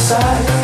inside.